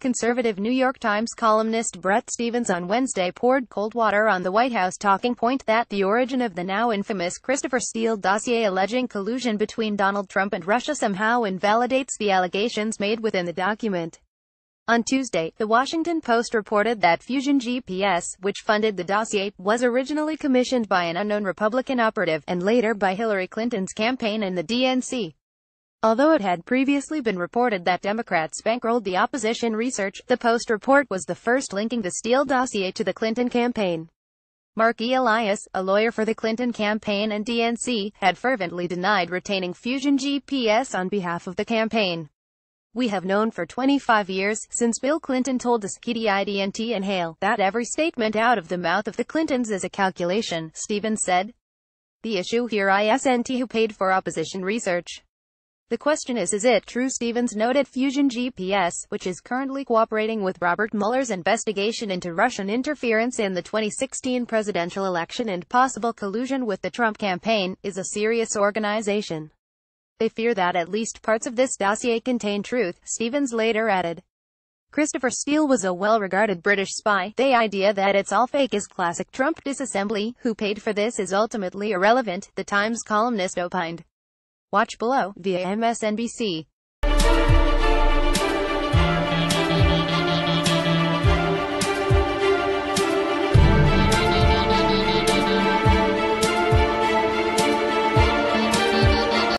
Conservative New York Times columnist Bret Stephens on Wednesday poured cold water on the White House talking point that the origin of the now infamous Christopher Steele dossier alleging collusion between Donald Trump and Russia somehow invalidates the allegations made within the document. On Tuesday, The Washington Post reported that Fusion GPS, which funded the dossier, was originally commissioned by an unknown Republican operative, and later by Hillary Clinton's campaign and the DNC. Although it had previously been reported that Democrats bankrolled the opposition research, the Post report was the first linking the Steele dossier to the Clinton campaign. Mark E. Elias, a lawyer for the Clinton campaign and DNC, had fervently denied retaining Fusion GPS on behalf of the campaign. We have known for 25 years, since Bill Clinton told us, KDIDNT and Hale, that every statement out of the mouth of the Clintons is a calculation, Stephens said. The issue here isn't who paid for opposition research. The question is is it true Stephens noted Fusion GPS, which is currently cooperating with Robert Mueller's investigation into Russian interference in the 2016 presidential election and possible collusion with the Trump campaign, is a serious organization. They fear that at least parts of this dossier contain truth, Stephens later added. Christopher Steele was a well-regarded British spy. The idea that it's all fake is classic Trump disassembly. Who paid for this is ultimately irrelevant, the Times columnist opined. Watch below, via MSNBC.